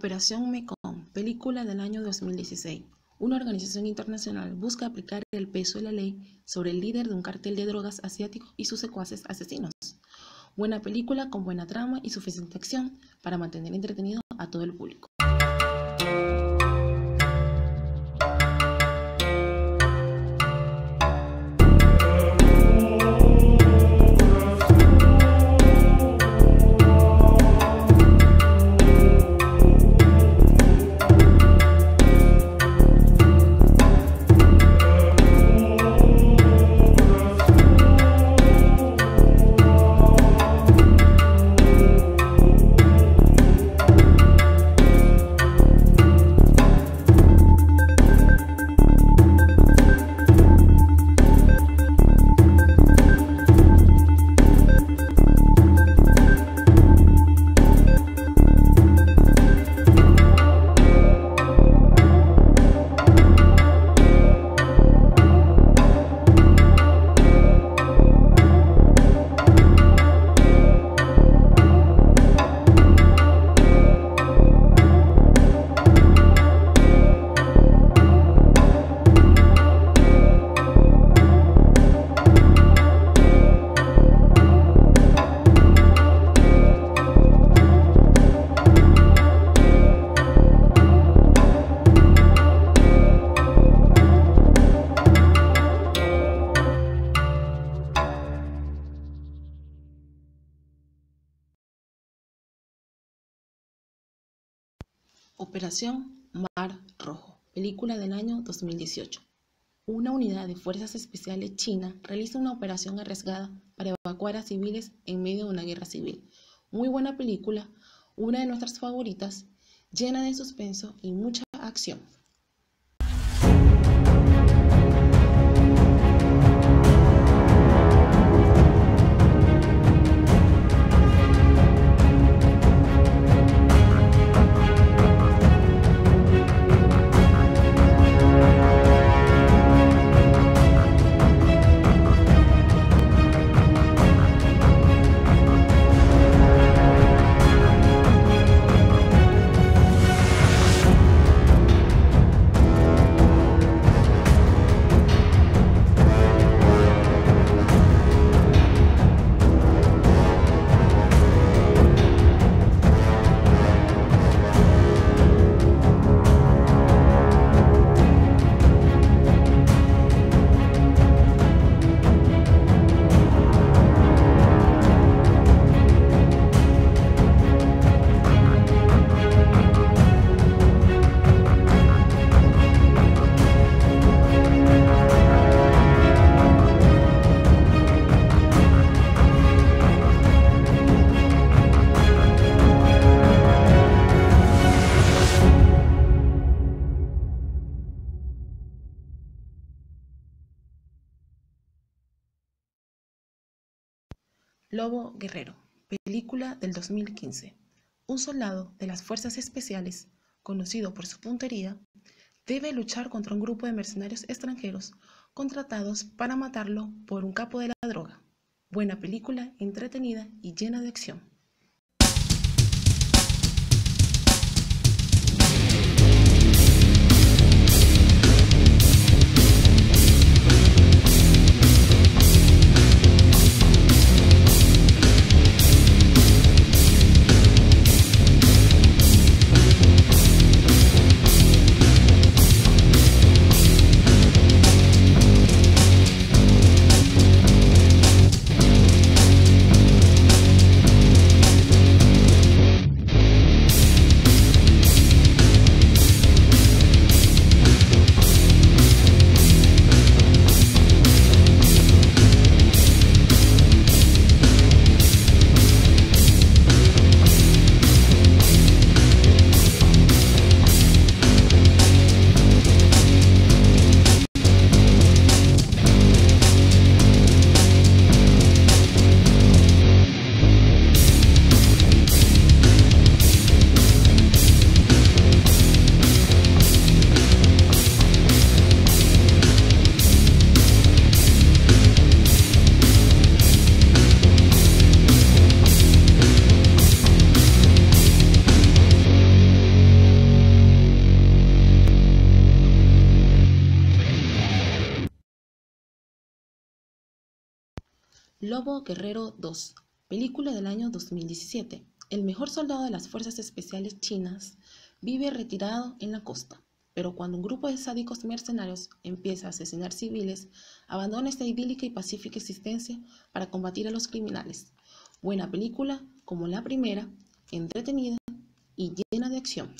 Operación Mekong, película del año 2016. Una organización internacional busca aplicar el peso de la ley sobre el líder de un cartel de drogas asiático y sus secuaces asesinos. Buena película con buena trama y suficiente acción para mantener entretenido a todo el público. Operación Mar Rojo, película del año 2018. Una unidad de fuerzas especiales china realiza una operación arriesgada para evacuar a civiles en medio de una guerra civil. Muy buena película, una de nuestras favoritas, llena de suspenso y mucha acción. Lobo Guerrero, película del 2015. Un soldado de las Fuerzas Especiales, conocido por su puntería, debe luchar contra un grupo de mercenarios extranjeros contratados para matarlo por un capo de la droga. Buena película, entretenida y llena de acción. Lobo Guerrero 2, película del año 2017. El mejor soldado de las fuerzas especiales chinas vive retirado en la costa, pero cuando un grupo de sádicos mercenarios empieza a asesinar civiles, abandona esta idílica y pacífica existencia para combatir a los criminales. Buena película, como la primera, entretenida y llena de acción.